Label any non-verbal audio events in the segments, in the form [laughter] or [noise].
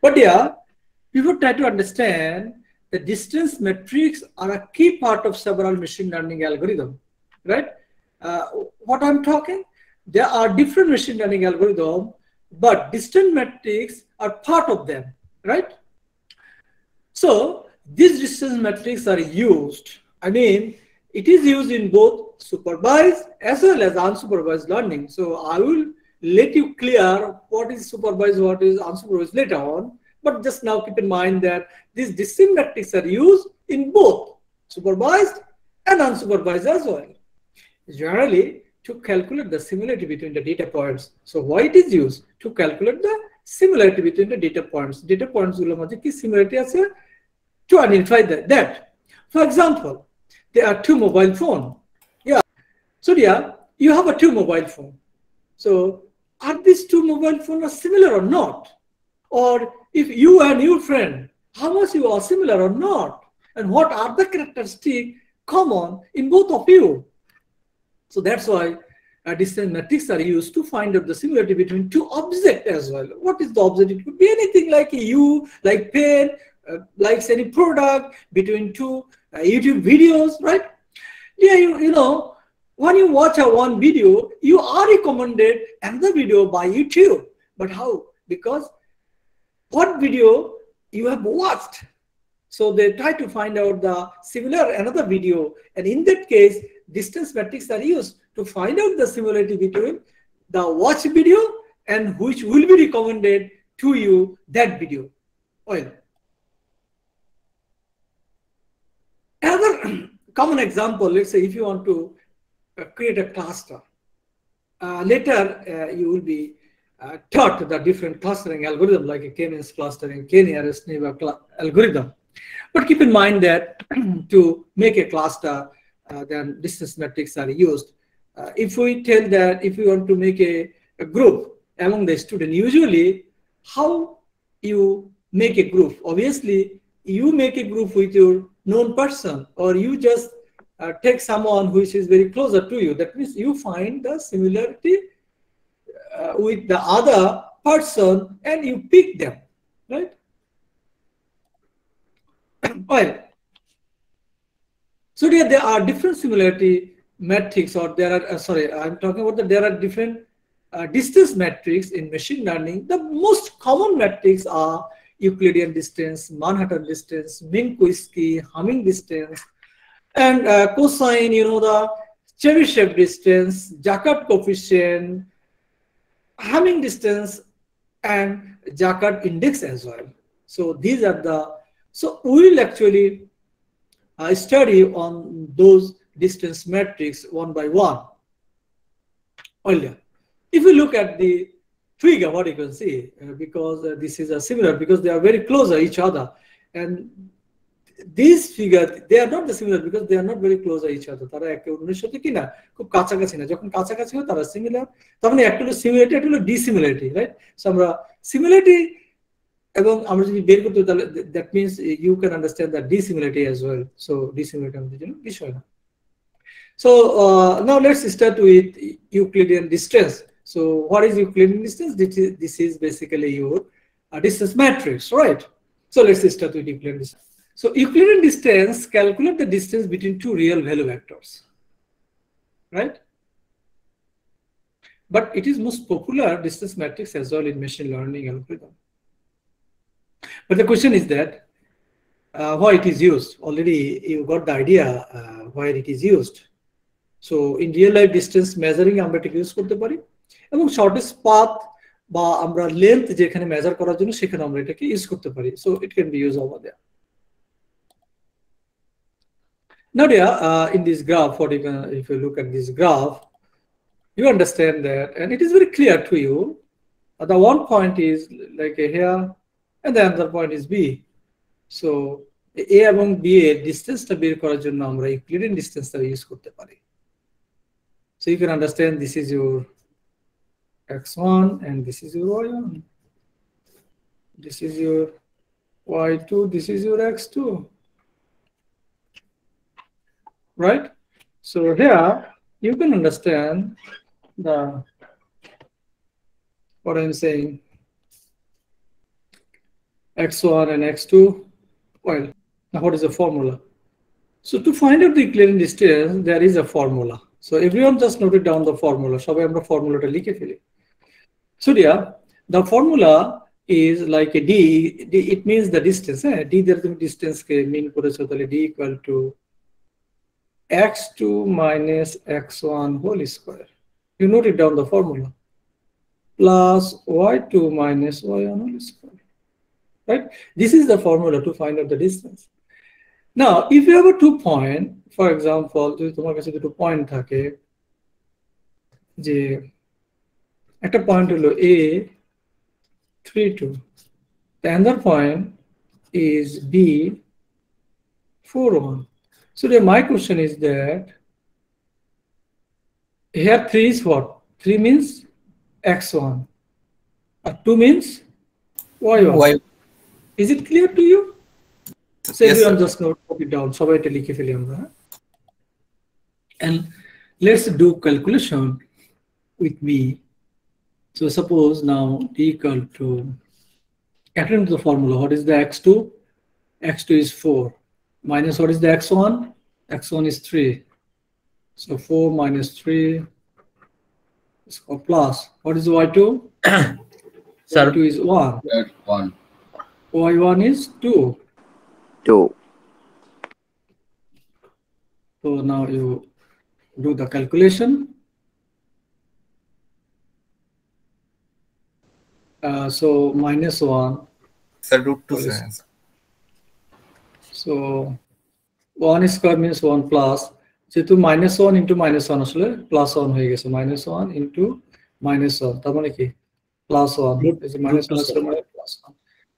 But yeah, people try to understand the distance metrics are a key part of several machine learning algorithm, right? Uh, what I'm talking, there are different machine learning algorithm, but distance metrics are part of them, right? So these distance metrics are used. I mean, it is used in both supervised as well as unsupervised learning. So I will let you clear what is supervised, what is unsupervised later on. But just now keep in mind that these distance metrics are used in both supervised and unsupervised as well. Generally, to calculate the similarity between the data points. So why it is used? To calculate the similarity between the data points. Data points গুলোর মধ্যে কি similarity আছে to identify that. that. For example, there are two mobile phone. Yeah. So yeah, you have a two mobile phone. So are these two mobile phones similar or not? Or if you and your friend, how much you are similar or not? And what are the characteristics common in both of you? So that's why uh, distance metrics are used to find out the similarity between two objects as well. What is the object? It could be anything like you, like pen, uh, likes any product, between two uh, YouTube videos, right? Yeah, you, you know, when you watch a one video, you are recommended another video by YouTube. But how? Because what video you have watched. So they try to find out the similar another video. And in that case, distance metrics are used to find out the similarity between the watch video and which will be recommended to you that video. Well, another [clears throat] common example, let's say if you want to create a cluster, uh, later uh, you will be uh, taught the different clustering algorithm like a K-means clustering, K-nearest neighbor algorithm. But keep in mind that [clears throat] to make a cluster, then distance metrics are used. If we tell that if we want to make a, a group among the student, usually how you make a group? Obviously, you make a group with your known person or you just uh, take someone which is very closer to you. That means you find the similarity uh, with the other person and you pick them, right? [coughs] well, so there, there are different similarity metrics or there are, uh, sorry, I'm talking about that there are different uh, distance metrics in machine learning. The most common metrics are Euclidean distance, Manhattan distance, Minkowski, Hamming distance, and uh, cosine, you know, the Chebyshev distance, Jaccard coefficient, Hamming distance, and Jaccard index as well. So these are the, so we will actually uh, study on those distance metrics one by one. Earlier, if you look at the figure, what you can see, uh, because uh, this is a similar, because they are very close to each other. And these figure, they are not the similar because they are not very close to each other. তারা একে অন্যের সাথে কি না খুব কাছাকাছি না যখন কাছাকাছি হয় তারা সিমিলার তার মানে একটা হলো সিমিলারিটি একটা হলো ডিসিমিলারিটি রাইট সো আমরা সিমিলারিটি এবং আমরা যদি বের করতে তাহলে that means you can understand the dissimilarity as well so dissimilarity আমাদের জন্য বিষয় না So uh, now let's start with Euclidean distance. So what is Euclidean distance? This is, this is basically your uh, distance matrix, right? So let's start with Euclidean distance. So Euclidean distance calculate the distance between two real value vectors, right? But it is most popular distance matrix as well in machine learning algorithm. But the question is that uh, why it is used. Already you got the idea uh, why it is used. So in real life distance measuring আমরা এটাকে use করতে পারি এবং shortest path বা আমরা length যেখানে measure করার জন্য সেখানে আমরা এটাকে ইউজ করতে পারি so it can be use over there Now, dear, uh, in this graph, what you can, if you look at this graph, you understand that, and it is very clear to you. Uh, the one point is like a here, and the other point is B. So A এবং B এর ডিস্টেন্সটা বের করার জন্য আমরা Euclidean ডিস্টেন্সটা use করতে পারি So you can understand this is your x1 and this is your y1. This is your y2, this is your x2. Right? So here you can understand the what I'm saying. x1 and x2. Well, now what is the formula? So to find out the Euclidean distance, there is a formula. So everyone just noted down the formula. সবাই আমরা ফর্মুলাটা লিখে ফেলি. So yeah, the formula is like a d, d it means the distance. Eh? d there তুমি distance কে mean করেছো তাহলে d equal to x2 minus x1 whole square. You note it down the formula. Plus y2 minus y1 whole square. Right? This is the formula to find out the distance. Now, if you have a two point, for example, যদি তোমার কাছে দুটো point থাকে যে একটা point হলো a 3 2 the other point is b 4 1 So then my question is that here 3 is what? 3 means x1. Uh, 2 means y1. y Is it clear to you? So yes, everyone sir. just note it down. So I tell you And let's do calculation with me. So suppose now t equal to, according to the formula, what is the x2? x2 is 4 minus what is the x1 x1 is 3 so 4 minus 3 is called plus what is y2 [coughs] Sir. y2 is 1 one. y1 is 2 Two. So now you do the calculation. Uh, so minus one. Sir, root two What is- science. So 1 square means 1 plus. So to minus 1 into minus 1 so plus 1. So minus 1 into minus 1. Plus 1. Plus 1.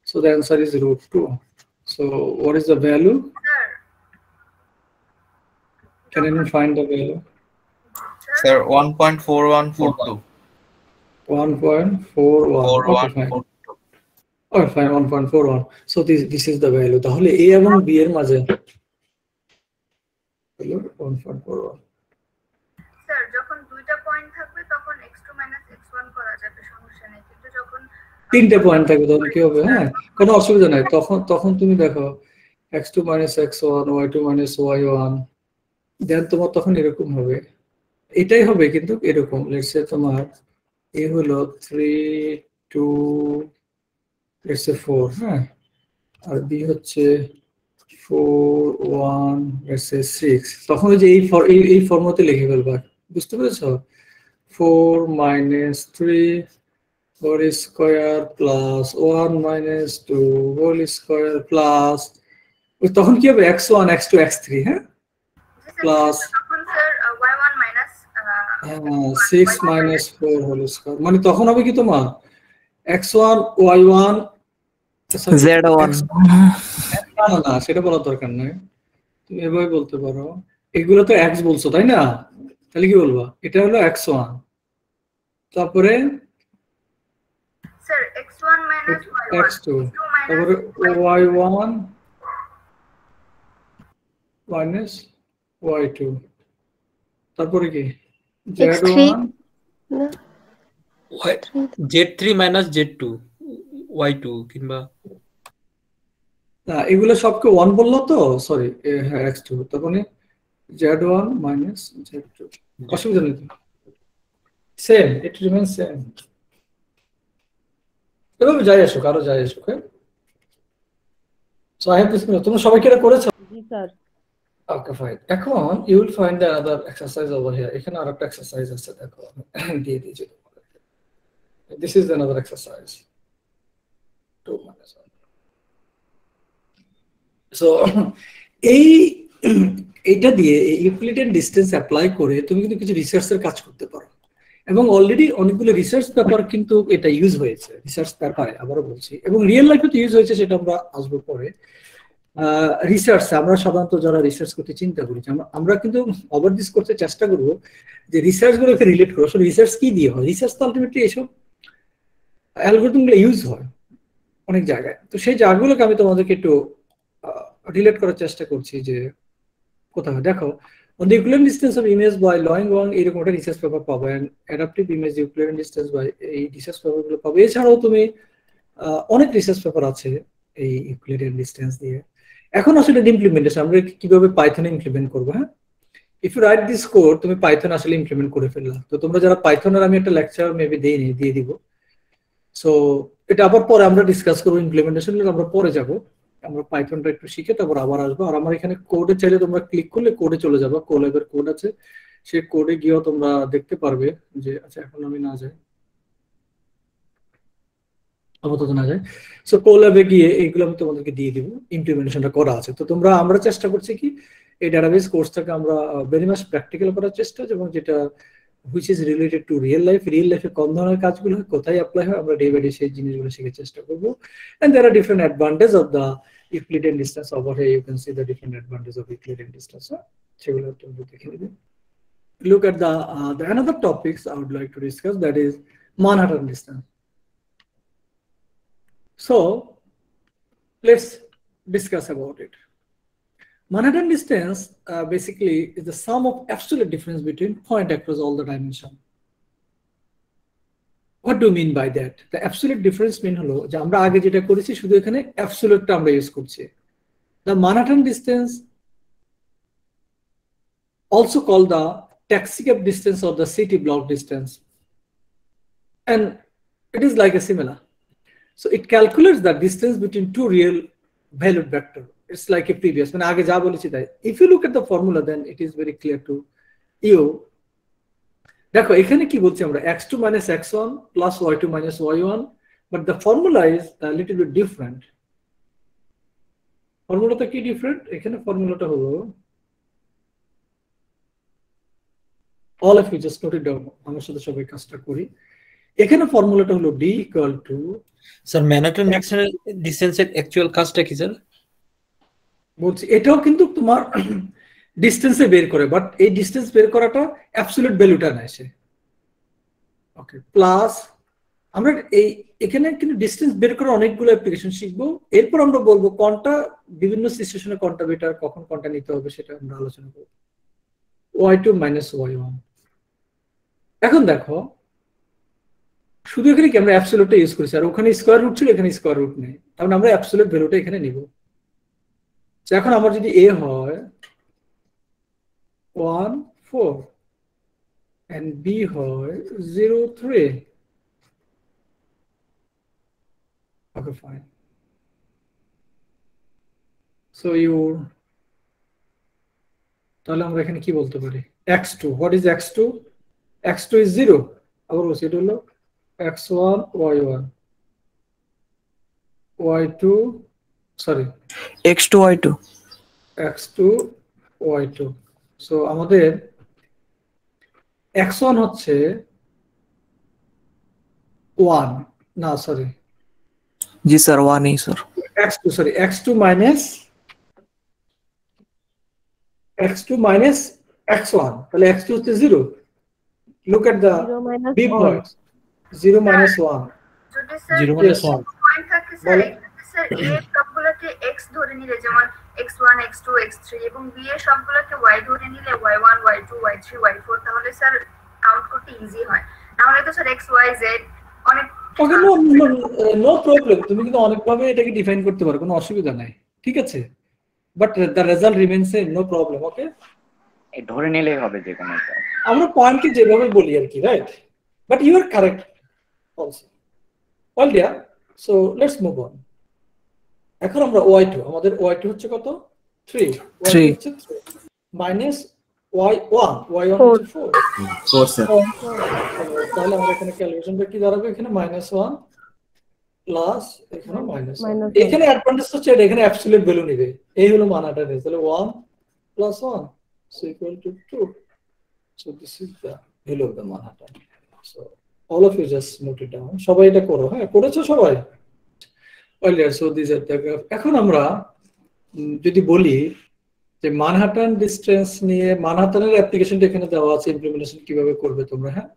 So the answer is root 2. So what is the value? Can anyone find the value? Sir, 1.4142. 1.4142. or fine 1.41 so তাহলে এবং এর মাঝে হলো 1.41 তখন point থাকবে তখন কি হবে? হ্যাঁ কোনো অসুবিধা নাই। তখন তখন তুমি দেখো x2 x1 y2 y1 দেন তোমার তখন এরকম হবে। এটাই হবে কিন্তু এরকম। লেটস সে তোমার এ হলো 3 2 লেটস সে 4 হ্যাঁ। আর বি হচ্ছে 4 1 লেটস সে 6 তখন ওই যে এই ফর- এই এই ফর্মতে লিখে ফেলবা বুঝতে পেরেছ? 4 minus 3 whole square plus 1 minus 2 whole square plus ওই তখন কি হবে? x1 x2 x3 হ্যাঁ Plus- তখন sir y1 minus six minus four whole square মানে তখন হবে কি তোমার? X one y one z one না না সেটা বলার দরকার নাই। তুমি এভাবে বলতে পারো। এগুলো তো এক্স বলছো তাই না? তাহলে কি বলবা? এটা হলো এক্স ওয়ান তারপরে x2 তারপরে y1 minus y2 তারপরে কি? Z1 z3 z3 z2 Y two কিংবা না এগুলো সবকে ওয়ান বলল তো? সরি হ্যাঁ এক্স টু তখন z one minus z two অসুবিধা নেই সেম ইট রিমেন সেম এভাবে যাই আসুক আরও যাই আসুক হ্যাঁ? সো আই হ্যাভ দিস তোমরা সবাই কি এটা করেছ? জি স্যার। ওকে ফাইন এখন you will find the other exercise over here এখানে আরেকটা এক্সারসাইজ আছে দেখো। [coughs] দিয়ে দিয়েছি this is another exercise two minus so এই এইটা দিয়ে ইউক্লিডিয়ান ডিস্টেন্স অ্যাপ্লাই করে তুমি কিন্তু কিছু রিসার্চের কাজ করতে পারো। এবং অলরেডি অনেকগুলো রিসার্চ পেপার কিন্তু এটা ইউজ হয়েছে রিসার্চ পেপারে আবারও বলছি। এবং রিয়েল লাইফে তো ইউজ হয়েছে সেটা আমরা আসব পরে। রিসার্চ আমরা সাধারণত যারা রিসার্চ করতে চিন্তা করি আমরা- কিন্তু ওভার দিস করতে চেষ্টা করব যে রিসার্চ গুলোকে রিলেট করো আসলে রিসার্চ কি দিয়ে হয়? রিসার্চ তো আলটিমেটলি এসব অ্যালগোরিদমগুলো ইউজ হয়। অনেক জায়গায়। তো সেই জায়গাগুলোকে আমি তোমাদেরকে একটু রিলেট করার চেষ্টা করছি যে কোথাও। দেখো, on the equivalent distance of image by Loing Wang এরকম একটা রিসার্চ পেপার পাবো। And adaptive image equivalent distance by এই রিসার্চ পেপারগুলো পাবো। এছাড়াও তুমি অনেক রিসার্চ পেপার আছে এই ইকুইলিডিয়ান ডিস্টেন্স দিয়ে এখন আসলে ইমপ্লিমেন্টেশন আমরা কীভাবে পাইথনে ইমপ্লিমেন্ট করব হ্যাঁ? If you write this code তুমি পাইথন আসলে ইমপ্লিমেন্ট করে ফেললা। তো তোমরা যারা পাইথনের আমি একটা লেকচার মেবি দিইনি, দিয়ে দিব। সো এটা আবার পরে আমরা ডিসকাস করব ইমপ্লিমেন্টেশন আমরা পরে যাব। আমরা পাইথনটা একটু শিখে তারপর আবার আসব। আর আমার এখানে কোডে চাইলে তোমরা ক্লিক করলে কোডে চলে যাব। কোলেবের কোড আছে। সে কোডে গিয়েও তোমরা দেখতে পারবে যে আচ্ছা এখন আমি না যাই। আপাতত না যায় সো কোল্যাবে গিয়ে এইগুলো আমি তোমাদেরকে দিয়ে দিব। ইমপ্লিমেন্টেশনটা করা আছে। তো তোমরা, আমরা চেষ্টা করছি কি, এই ডাটাবেস কোর্সটাকে আমরা ভেরি মাস প্র্যাকটিক্যাল করার চেষ্টা, এবং যেটা which is related to real life real লাইফে কম ধরনের কাজগুলো হয় কোথায় অ্যাপ্লাই হয় আমরা ডে বাই ডে সেই জিনিসগুলো শেখার চেষ্টা করবো and there are different advantage of the Euclidean distance over here you can see the different advantages of Euclidean distance সেগুলো তোমরা দেখে নেবে look at the uh, the another topics I would like to discuss that is Manhattan distance so let's discuss about it Manhattan distance uh, basically is the sum of absolute difference between point across all the dimension. What do you mean by that? The absolute difference mean হলো যে আমরা আগে যেটা করেছি শুধু এখানে অ্যাবসোলিউটটা আমরা use করছি The Manhattan distance also called the taxi cab distance or the city block distance. And it is like a similar. So it calculates the distance between two real valued vector. It's like a previous. মানে আগে যা বলেছি if you look at the formula then it is very clear to you দেখো এখানে কি বলছি আমরা x2 minus x1 plus y2 minus y1 but the formula is a little bit different ফর্মুলাটা কি ডিফারেন্ট এখানে ফর্মুলাটা হলো all of you just note it down আমার সাথে সবাই কাজটা করি এখানে ফর্মুলাটা হলো d equal to sir Manhattan ডিস্টেন্সের actual কাজটা কি স্যার বলছি, এটাও কিন্তু তোমার ডিস্টেন্সে বের করে বাট এই ডিস্টেন্স বের করাটা অ্যাবসলিউট ভ্যালুটা নেয় সে। ওকে প্লাস আমরা এই, এখানে কিন্তু ডিস্টেন্স বের করার অনেকগুলো অ্যাপ্লিকেশন শিখব। এরপর আমরা বলব কোনটা বিভিন্ন সিচুয়েশনে কোনটা বেটার কখন কোনটা নিতে হবে সেটা আমরা আলোচনা করব। Y two minus y one এখন দেখো, শুধু এখানে কি আমরা অ্যাবসলিউটটা ইউজ করেছি, আর ওখানে স্কোয়ার রুট ছিল, এখানে স্কোয়ার রুট নেই। তার মানে আমরা অ্যাবসলিউট ভ্যালুটা এখানে নিব। এখন আমার যদি এ হয় ওয়ান ফোর b হয় zero three fine. So you তাহলে আমরা এখানে কি বলতে পারি? X2 what is x2 x2 is 0 আবার বলছি, এটা হলো x1 y1 y2 sorry x2 y2 x2 y2 so আমাদের x1 হচ্ছে 1 না সরি জি স্যার 1 এই sir x2 sorry x2 minus x2 minus x1 তাহলে x2 হচ্ছে 0 look at the Zero minus b one. points 0 minus 1 যদি zero minus one sir a সবগুলোকে x ধরে নিলে যেমন x one x two x three এবং B এর সবগুলোকে ওয়াই ধরে নিলে y one y two y three y four তাহলে স্যার কাউন্ট করতে ইজি হয়। নাহলে তো স্যার এক্স ওয়াই জেড অনেক ওকে নো নো প্রবলেম তুমি কিন্তু অনেকভাবে এটাকে ডিফাইন করতে পারো কোনো অসুবিধা নাই। ঠিক আছে? But the result remains a no problem okay এই ধরে নিলেই হবে যে কোনো একটা। আমরা পয়েন্টকে যেভাবে বলি আর কি right but you are correct also all dear so let's move on এখন আমরা ওয়াই টু আমাদের ওয়াই টু হচ্ছে কত? Three Three. Minus y one y one হচ্ছে ফোর তাহলে আমরা এখানে ক্যালকুলেশনটা কি দাঁড়াবে? এখানে মাইনাস ওয়ান প্লাস এখানে মাইনাস Minus এখানে অ্যাডভান্টেজ হচ্ছে এটা এখানে অ্যাবসলিউট ভ্যালু নেবে। এই হলো মানাটা নেই তাহলে one plus one so equal to two so this is the value of the Manhattan so all of you just note it down সবাই এটা করো হ্যাঁ করেছ সবাই? Well so this are the এখন আমরা যদি বলি যে মানহাটন ডিস্টেন্স নিয়ে মানহাটনের অ্যাপ্লিকেশনটা এখানে দেওয়া আছে ইমপ্লিমেন্টেশন কীভাবে করবে তোমরা হ্যাঁ?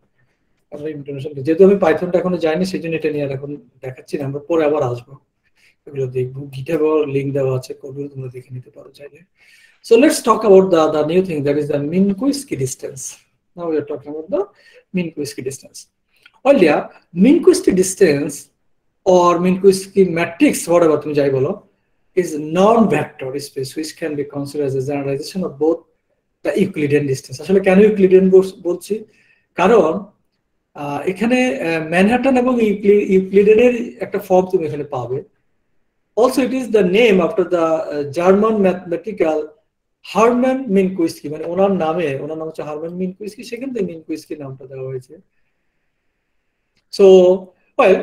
আমরা ইমপ্লিমেন্টেশন যেহেতু আমি পাইথনটা এখনও যাইনি সেই জন্য এটা নিয়ে এখন দেখাচ্ছি না। আমরা পরে আবার আসব। এগুলো দেখব। গিটাবে লিঙ্ক দেওয়া আছে কোডগুলো তোমরা দেখে নিতে পারো চাইলে। So let's talk about the the new thing that is the Minkowski distance now we are talking about the Minkowski distance Earlier, Minkowski distance or Minkowski matrix, whatever তুমি যাই বলো, is non-vector space which can be considered as a generalization of both the Euclidean distance. আসলে কেন Euclidean বলছি? কারণ এখানে Manhattan এবং ইউক্লিডেনের একটা ফর্ম তুমি এখানে পাবে। Also it is the name after the German mathematical Hermann Minkowski মানে ওনার নামে ওনার নাম হচ্ছে হারম্যান মিনকুইস্কি সেখান থেকে মিনকুইস্কি নামটা দেওয়া হয়েছে। So well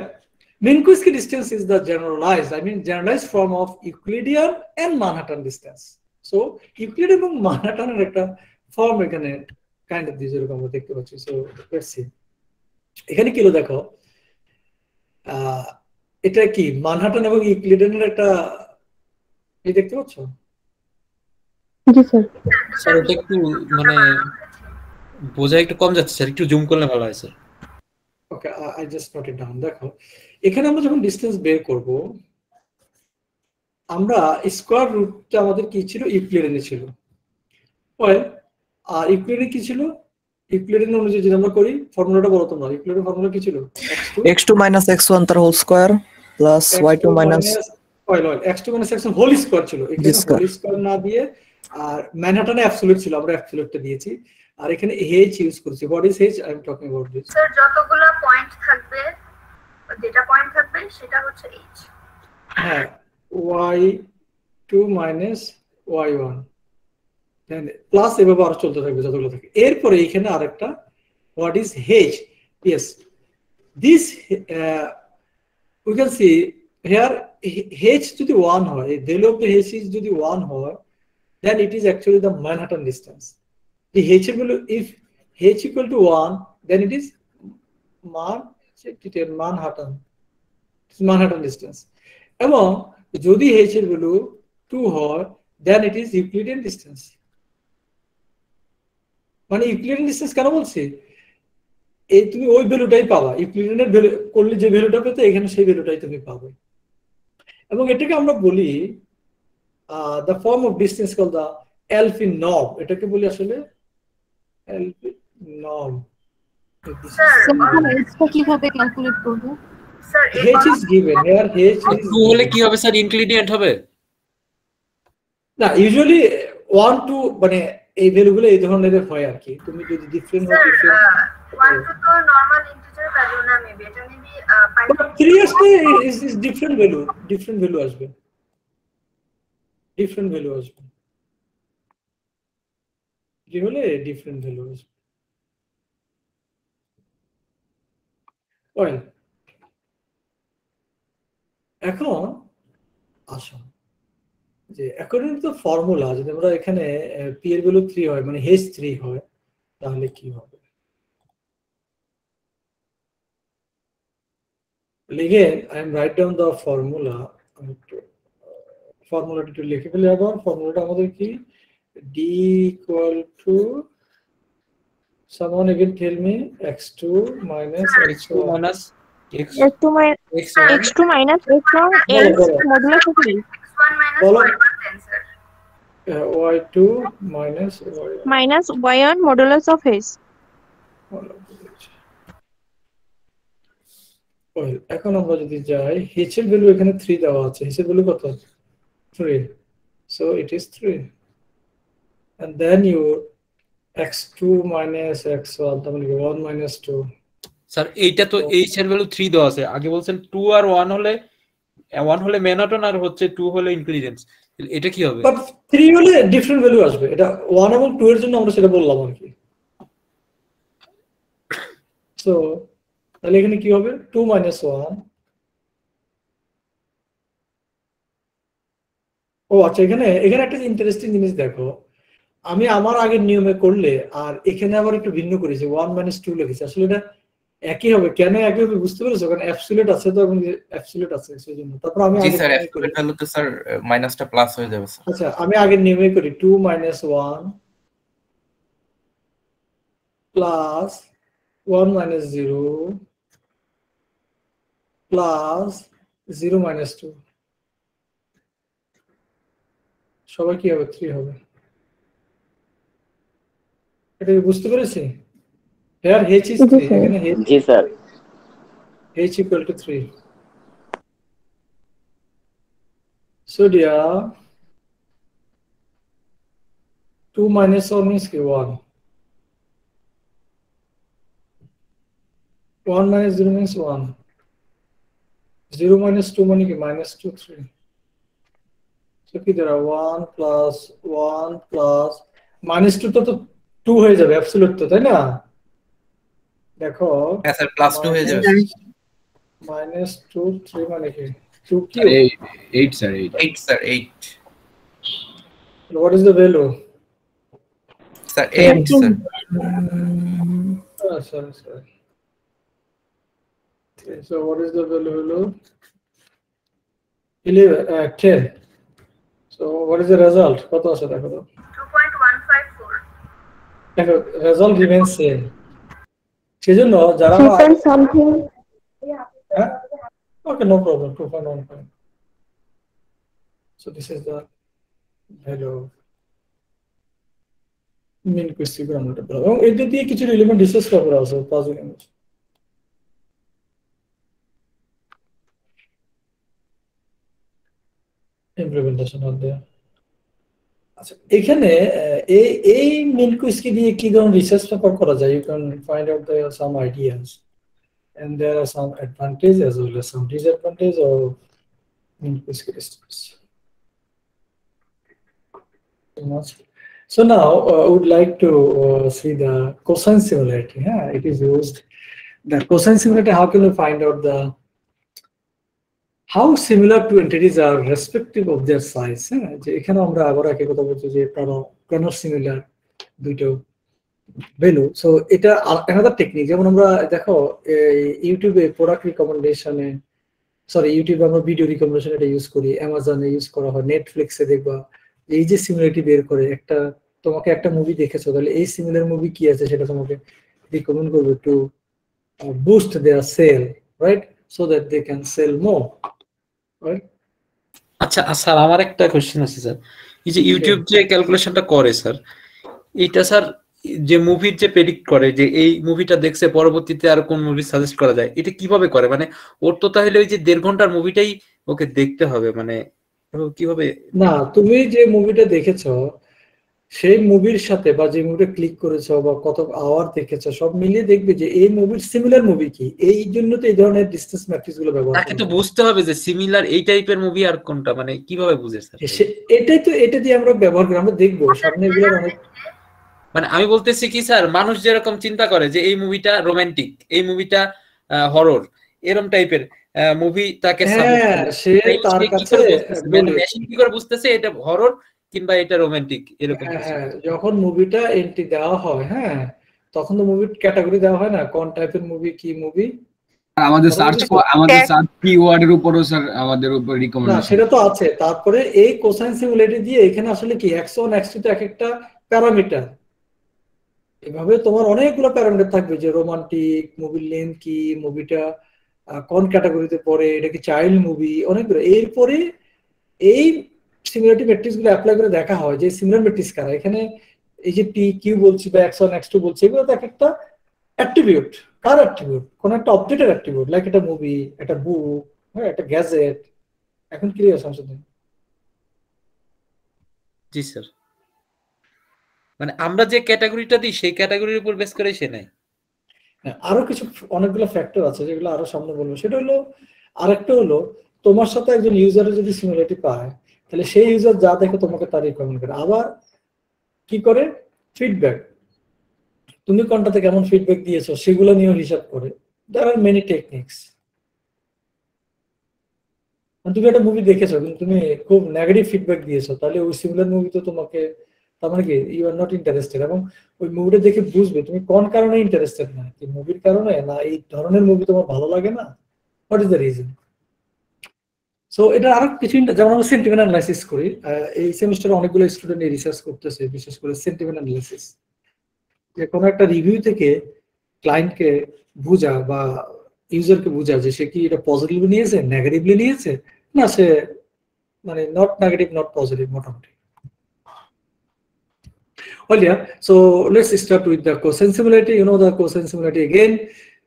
Minkowski distance is the generalized, I mean generalized form of Euclidean and Manhattan distance. So Euclid এবং Manhattan এর একটা ফর্ম এখানে কাইন্ড অফ দিয়েছে এরকম আমরা দেখতে পাচ্ছি। সো লেটস এখানে কি হলো দেখো? আহ, এটা কি মানহাটন এবং ইউক্লিডেনের একটা এই দেখতে পাচ্ছ? জি স্যার। স্যার একটু মানে বোঝা একটু কম যাচ্ছে। স্যার একটু জুম করলে ভালো হয় sir. Okay I just note it down দেখো এখানে আমরা যখন ডিসটেন্স বের করব আমরা স্কোয়ার রুটটা আমাদের কি ছিল? ইউক্লিডেনে ছিল। ওয়েল আর কি ছিল? ইউক্লিডেন অনুযায়ী যদি আমরা করি ফর্মুলাটা বলো তোমরা। ইউক্লিডেন ফর্মুলা কি ছিল? x2 minus x1 তার whole square plus y2 minus well well x2 minus x1 whole square ছিল। এখানে হোল স্কোয়ার না দিয়ে আর ম্যানহাটনে অ্যাবসলিউট ছিল আমরা অ্যাবসলিউটটা দিয়েছি। আর এখানে হেজ ইউজ করেছি। What is h I am talking about this sir যতগুলো পয়েন্ট থাকবে যেটা পয়েন্ট থাকবে সেটা হচ্ছে এইচ হ্যাঁ y two minus y one plus এভাবে আরও চলতে থাকবে যতগুলো থাকে। এরপরে এখানে আরেকটা what is h yes this we can see here h যদি ওয়ান হয় value of the h is যদি ওয়ান হয় then it is actually the Manhattan distance the h value if h equal to 1 then it is মান মানহাটন মানহাটন distance এবং যদি h এর value 2 হয় then it is Euclidean distance মানে Euclidean distance কেন বলছি? এই তুমি ওই ভ্যালুটাই পাবা। ইউক্লিডিয়ানের ভ্যালু করলে যে ভ্যালুটা পেতে, এখানে সেই ভ্যালুটাই তুমি পাবে। এবং এটাকে আমরা বলি the form of distance call the এলফি নব এটাকে বলি আসলে এলফি নব স্যার এক্সটা কিভাবে ক্যালকুলেট করব sir h is given here h R is two হলে কি হবে স্যার ইনক্লিডিয়েন্ট হবে না ইউজুয়ালি ওয়ান টু মানে এই ভ্যালুগুলো এই ধরনের হয় আর কি তুমি যদি ডিফারেন্ট হয় স্যার ডিফারেন্ট ওয়ান টু তো নর্মাল ইন্টিজার ভ্যালু না মেবি এটা মেবি থ্রি আসলে is is different value different value আসবে ডিফারেন্ট ভ্যালু আসবে হলে ডিফারেন্ট ভ্যালু আসবে। ওয়েল এখন আসো, যে অ্যাকর্ডিং টু ফর্মুলা যদি আমরা এখানে পি এর ভ্যালু থ্রি হয় মানে হেজ থ্রি হয়, তাহলে কি হবে? Again, I am write down the formula ফর্মুলাটা একটু লিখে ফেলে। আবার ফর্মুলাটা আমাদের কি? D equal to someone again tell me x2 minus x2 x1 minus x x2 minus x1 x2 minus x1 বলো, x বলো। মডুলাস x1 মাইনাস বলো। y1 uh, y2 minus y1 minus y1 modulus of h Well, এখন আমরা যদি যাই h এর value এখানে 3 দেওয়া আছে h এর ভ্যালু কত 3 so it is 3 and then you x2 minus x1 তার মানে 1 minus 2 স্যার এইটা তো এইচ এর ভ্যালু 3 দেওয়া আছে। আগে বলছেন 2 আর 1 হলে 1 হলে ম্যানহাটন আর হচ্ছে 2 হলে ইনক্লিডেন্স এটা কি হবে? বাট 3 হলে ডিফারেন্ট ভ্যালু আসবে। এটা 1 এবং 2 এর জন্য আমরা সেটা বললাম আর কি। সো তাহলে এখানে কি হবে? 2 মাইনাস 1 ও আচ্ছা এখানে এখানে একটা ইন্টারেস্টিং জিনিস দেখো। আমি আমার আগের নিয়মে করলে আর এখানে আবার একটু ভিন্ন করেছি ওয়ান মাইনাস টু লিখেছি। আসলে এটা একই হবে। কেন একই হবে বুঝতে পেরেছ? কারণ অ্যাবসলিউট আছে তো এবং অ্যাবসলিউট আছে সেজন্য তারপর আমি জি স্যার। অ্যাবসলিউট ভ্যালুতে স্যার মাইনাসটা প্লাস হয়ে যাবে স্যার। আচ্ছা আমি আগের নিয়মে করি। Two minus one plus one minus zero plus zero minus two সবাই কি হবে? থ্রি হবে। এটা কি বুঝতে পেরেছি হেয়ার হেচ ইজ থ্রি এখানে জি sir h equal to three So dear, 2 minus 1 means কি 1. 1 minus 0 means 1. 0 minus 2 মানে কি minus 2, 3. So কি দ্বারা 1 plus 1 plus minus 2 তো তো 2 হয়ে যাবে অ্যাবসলিউট তো তাই না দেখো হ্যাঁ স্যার প্লাস টু হয়ে যাবে মাইনাস টু থ্রি মানে কি টু কি eight sir eight eight sir eight what is the value sir eight sir Oh, sorry, sorry. Okay, so what is the value below? 11, uh, 10. So what is the result? কত আছে দেখো তো 2.154 দেখো result remains same. সেজন্য যারা Three point something. হ্যাঁ? Okay, no problem. 2.15. So this is the value of mean question আমরা এটা বলবো। এবং এটা দিয়ে কিছু রিলেভেন্ট ডিসকাস করা আছে পাঁচ মিনিট ইমপ্লিমেন্টেশন অফ দেয়া আচ্ছা এখানে এই এই মিন কুইজকে দিয়ে কি ধরনের রিসার্চ পেপার করা যায় you can find out the some ideas and there are some advantages as well as some disadvantages of mean quiz. So now uh, would like to uh, see the cosine similarity. Yeah, it is used. The cosine similarity, how can we find out the how similar two entities are respective of their size? হ্যাঁ যে এখানে আমরা আবার একই কথা বলছি যে তারা কেন সিমিলার দুটো ভ্যালু সো এটা আলাদা টেকনিক যেমন আমরা দেখো ইউটিউবে প্রোডাক্ট রিকমেন্ডেশনে সরি ইউটিউবে আমরা ভিডিও রিকমেন্ডেশন এটা ইউজ করি অ্যামাজনে ইউজ করা হয় নেটফ্লিক্সে দেখবা, এই যে সিমিলারিটি বের করে, একটা তোমাকে একটা মুভি দেখেছ, তাহলে এই সিমিলার মুভি কি আছে সেটা তোমাকে রিকমেন্ড করবে to boost their sale right so that they can sell more আচ্ছা স্যার আমার একটা কোশ্চেন আছে স্যার। এই যে ইউটিউব যে ক্যালকুলেশনটা করে স্যার এটা স্যার যে মুভির যে প্রেডিক্ট করে যে এই মুভিটা দেখছে পরবর্তীতে আর কোন মুভি সাজেস্ট করা যায় এটা কীভাবে করে? মানে ওর তো তাহলে ওই যে দেড় ঘণ্টার মুভিটাই ওকে দেখতে হবে মানে কীভাবে? না তুমি যে মুভিটা দেখেছ সেই মুভির সাথে বা যে মুভিটা ক্লিক করেছ বা কত আওয়ার দেখেছ সব মিলিয়ে দেখবে যে এই মুভির সিমিলার মুভি কি? এই জন্য তো এই ধরনের ডিস্টেন্স ম্যাট্রিক্সগুলো ব্যবহার তাকে তো বুঝতে হবে যে সিমিলার এই টাইপের মুভি আর কোনটা মানে কীভাবে বুঝে স্যার এটাই তো এটা দিয়ে আমরা ব্যবহার করি আমরা দেখব। সামনে এগুলোর অনেক মানে আমি বলতেছি কি স্যার মানুষ যেরকম চিন্তা করে যে এই মুভিটা রোমান্টিক এই মুভিটা হরর এরম টাইপের মুভি তাকে হ্যাঁ সে তার কাছে মেশিন কি করে বুঝতেছে? এটা হরর কিংবা এটা রোমান্টিক এরকম হ্যাঁ, হ্যাঁ, যখন মুভিটা এন্ট্রি দেওয়া হয় হ্যাঁ তখন তো মুভির ক্যাটাগরি দেওয়া হয় না কোন টাইপের মুভি কি মুভি আমাদের সার্চ আমাদের সার্চ কিওয়ার্ডের উপরও স্যার আমাদের উপর না রিকমেন্ডেশন সেটা তো আছে। তারপরে এই কোসাইন সিমুলেটর দিয়ে এখানে আসলে কি এক্স ওয়ান এক্স টু এক একটা প্যারামিটার এভাবে তোমার অনেকগুলো প্যারামিটার থাকবে যে রোমান্টিক মুভির লেন্থ কি মুভিটা কোন ক্যাটাগরিতে পড়ে এটা কি চাইল্ড মুভি অনেকগুলো। এরপরে এই সিমিলারিটি ম্যাট্রিক্সগুলো অ্যাপ্লাই করে দেখা হয় যে সিমিলার ম্যাট্রিক্স কারা? এখানে এই যে টি কিউ বলছি বা এক্স ওয়ান এক্স টু বলছি এগুলো তো এক একটা অ্যাট্রিবিউট কার অ্যাট্রিবিউট কোন একটা অবজেক্টের অ্যাট্রিবিউট লাইক একটা মুভি একটা বুক হ্যাঁ একটা গ্যাজেট এখন ক্লিয়ার শামসুদ্দিন জি স্যার মানে আমরা যে ক্যাটাগরিটা দিই সেই ক্যাটাগরির উপর বেস করে সে নেয়। হ্যাঁ, আরও কিছু অনেকগুলো ফ্যাক্টর আছে যেগুলো আরও সামনে বলব। সেটা হলো আরেকটা হলো তোমার সাথে একজন ইউজারের যদি সিমিলারিটি পায় তাহলে সেই ইউজার যা দেখে তোমাকে তার রিকমেন্ড করে। আবার কি করে? ফিডব্যাক তুমি কোনটাতে কেমন ফিডব্যাক দিয়েছ, সেগুলো নিয়েও হিসাব করে। দেয়ার আর মেনি টেকনিক্স তুমি একটা মুভি দেখেছ, কিন্তু তুমি খুব নেগেটিভ ফিডব্যাক দিয়েছ, তাহলে ওই সিমিলার মুভি তো তোমাকে, তার মানে কি ইউ আর নট ইন্টারেস্টেড এবং ওই মুভিটা দেখে বুঝবে তুমি কোন কারণে ইন্টারেস্টেড না, কি মুভির কারণে, না এই ধরনের মুভি তোমার ভালো লাগে না? What is the reason so এটা আরও কিছু যেমন আমরা সেন্টিমেন্ট অ্যানালাইসিস করি এই সেমিস্টারে অনেকগুলো স্টুডেন্ট রিসার্চ করতেছে বিশেষ করে সেন্টিমেন্ট অ্যানালাইসিস যে কোনো একটা রিভিউ থেকে ক্লায়েন্টকে বোঝা বা ইউজারকে বোঝা যে সে কি এটা পজিটিভলি নিয়েছে নেগেটিভলি নিয়েছে না সে মানে নট নেগেটিভ নট পজিটিভ মোটামুটি Well, yeah. So let's start with the cosine similarity. You know the cosine similarity again.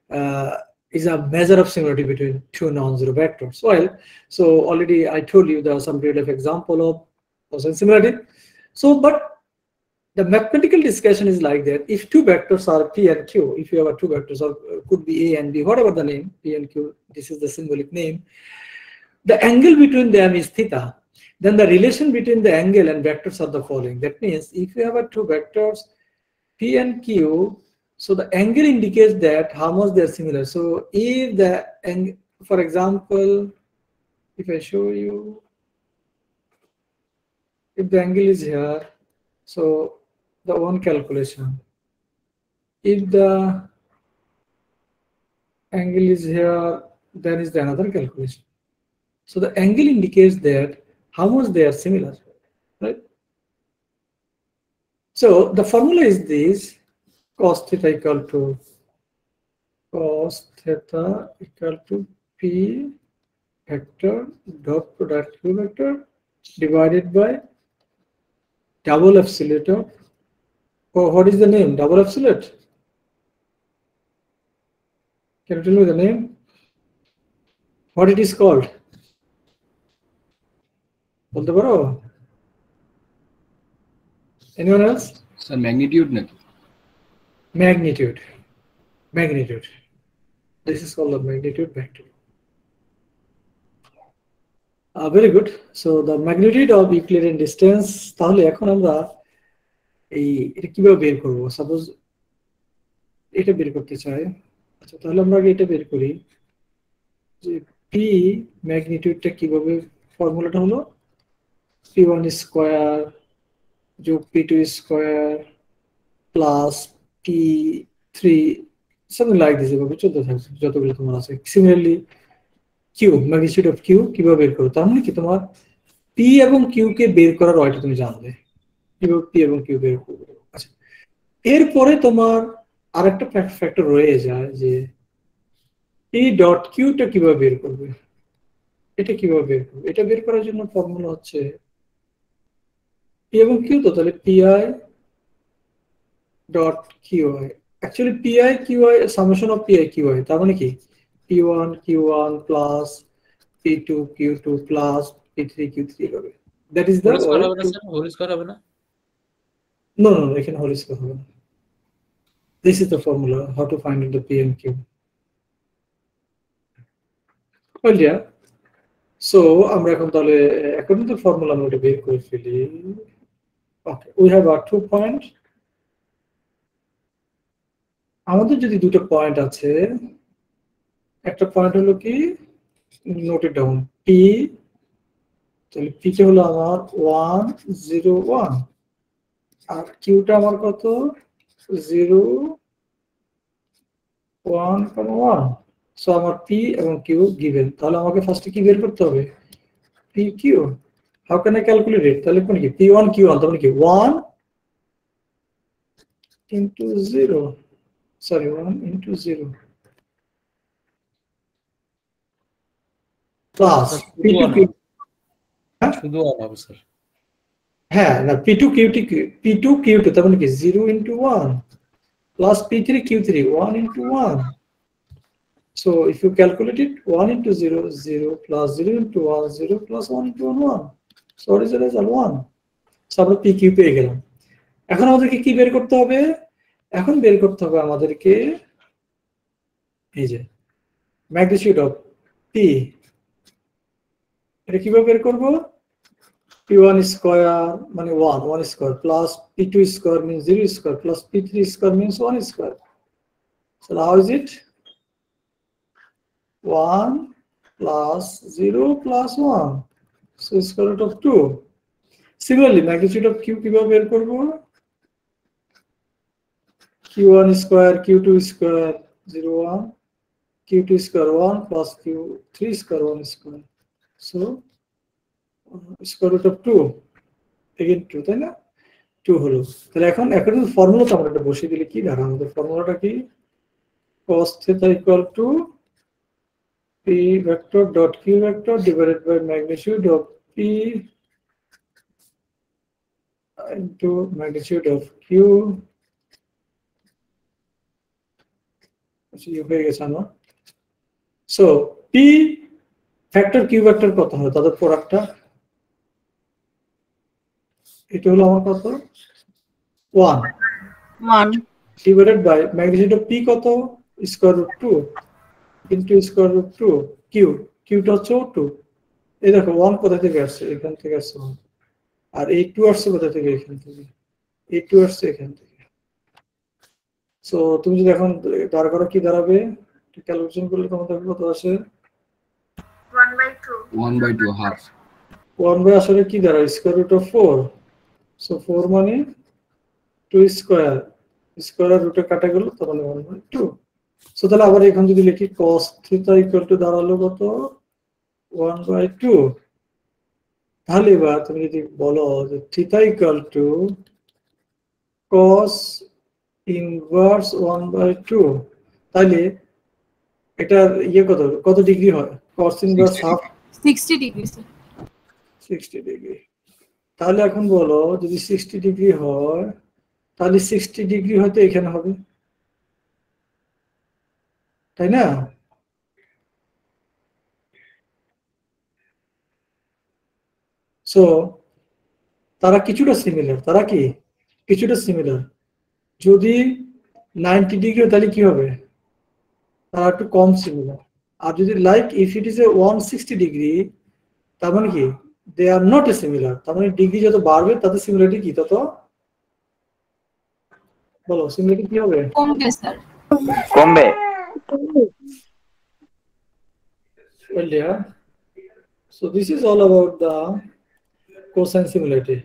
Uh, is a measure of similarity between two non-zero vectors. Well, so already I told you there are some real life example of Gaussian similarity. So, but the mathematical discussion is like that. If two vectors are P and Q, if you have two vectors or uh, could be A and B, whatever the name, P and Q, this is the symbolic name. The angle between them is theta. Then the relation between the angle and vectors are the following. That means if you have a two vectors, P and Q, so the angle indicates that how much they are similar. So if the angle, for example, if I show you, if the angle is here, so the one calculation. If the angle is here, then is the another calculation. So the angle indicates that how much they are similar, right? So the formula is this cos theta equal to cos theta equal to p vector dot product q vector divided by double absolute of oh, what is the name double absolute can you tell me the name what it is called বলতে পারো anyone else sir magnitude নাকি Magnitude magnitude this is called the magnitude vector uh, very good so the magnitude of Euclidean distance তাহলে এখন আমরা এই এটা কীভাবে বের করব সাপোজ এটা বের করতে চাই আচ্ছা তাহলে আমরা আগে এটা বের করি যে পি ম্যাগনিটিউডটা কীভাবে ফর্মুলাটা হলো পি ওয়ান স্কোয়ার যোগ p two square plus p three something like this এভাবে চলতে থাকছে যতগুলো তোমার আছে। Similarly q magnitude of q কীভাবে বের করো তার মানে কি তোমার পি এবং কিউ কে বের করার ওয়াইটা তুমি জানবে। কীভাবে পি এবং কিউ বের করবে? আচ্ছা এরপরে তোমার আরেকটা ফ্যাক্টর রয়ে যায় যে পি ডট কিউটা কীভাবে বের করবে? এটা কীভাবে বের করবে? এটা বের করার জন্য ফর্মুলা হচ্ছে পি এবং কিউ তো, তাহলে p i dot q i actually p i q i summation of p i q i তার মানে কি p one q one plus p two q two plus p three q three হবে। That is the whole square হবে না এখানে whole square হবে না। This is the formula how to find the P and Q. Well, yeah. So আমরা এখন তাহলে according to the formula আমরা বের করে ফেলি। Okay, we have our two point. আমাদের যদি দুটো পয়েন্ট আছে, একটা পয়েন্ট হলো কি? নোটেড ডাউন পি তাহলে পি কে হলো আমার ওয়ান জিরো ওয়ান আর কিউটা আমার কত? জিরো ওয়ান ওয়ান সো আমার পি এবং কিউ গিভেন তাহলে আমাকে ফার্স্টে কি বের করতে হবে? P q how can I calculate তাহলে কোন কি? পি ওয়ান কিউ ওয়ান তাহলে কি? One into zero sorry one into zero plus p two q শুধু ওয়ান হবে স্যার হ্যাঁ না P two Q T P two Q two তার মানে কি? Zero into one plus p three q three one into one So if you calculate it, 1 into 0 is 0 plus 0 into 1 0 plus 1 into 1 1. So what is the result? 1. So আমরা PQ পেয়ে গেলাম। এখন আমাদেরকে কি বের করতে হবে? এখন বের করতে হবে আমাদেরকে এই যে ম্যাগনিটিউড অফ পি এটা কীভাবে বের করব P1 স্কয়ার মানে 1 1 square plus P2 square means 0 square plus P3 square means 1 square So how is it? 1 plus 0 plus 1. So square root of 2. Similarly, magnitude of q কীভাবে বের করব? q1 square, q2 square, 0, 1. q2 square 1 plus q3 square 1 square. So uh, square root of 2. Again 2, তাই না? 2 হলো। তাহলে এখন এখন ফর্মুলাটা আমরা এটা বসিয়ে দিলে কি দাঁড়ায় আমাদের ফর্মুলাটা কি? cos theta equal to p vector dot q vector divided by magnitude of p into magnitude of q হয়ে গেছে আমার। So p factor q vector কত হয় তাদের প্রোডাক্টটা এটা হলো আমার কত? One one by magnitude of p কত? Square root two into square root two q কিউটা হচ্ছে টু এই দেখো ওয়ান কোথা থেকে আসছে? এখান থেকে আসছে আর এই টু আসছে কোথা থেকে? এখান থেকে। এই টু আসছে এখান থেকে। সো তুমি যদি এখন দাঁড় করো কি দাঁড়াবে? ক্যালকুলেশন করলে তোমার দেখো কত আসে? One by two one by two half one by আসলে কি দাঁড়ায় square root of four so four মানে টু স্কোয়ার স্কোয়ার রুটে কাটা গেল তাহলে ওয়ান বাই টু সো তাহলে আবার এখন যদি লিখি কস থিটা ইকুয়াল টু দাঁড়াল কত? ওয়ান বাই টু তাহলে এবার তুমি যদি বলো যে theta equal to cos inverse one by two তাহলে এটার ইয়ে কত কত ডিগ্রি হয় cos inverse half sixty degree sir sixty degree তাহলে এখন বলো যদি সিক্সটি ডিগ্রি হয় তাহলে সিক্সটি ডিগ্রি হয়তো এখানে হবে তাই না সো তারা কিছুটা সিমিলার তারা কি কিছুটা সিমিলার যদি নাইনটি ডিগ্রি হয় তাহলে কি হবে তারা একটু কম সিমিলার আর যদি like if it is a one sixty degree তার মানে কি দে আর নট এ সিমিলার তার মানে ডিগ্রি যত বাড়বে তাতে সিমিলারিটি কি তত বলো সিমিলারিটি কি হবে কমবে স্যার কমবে Well, yeah. So this is all about the cosine similarity.